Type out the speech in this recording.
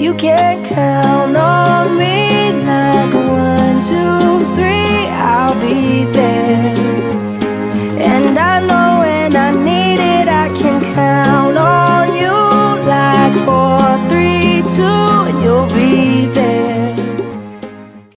You can count on me like one, two, three, I'll be there. And I know when I need it, I can count on you like four, three, two.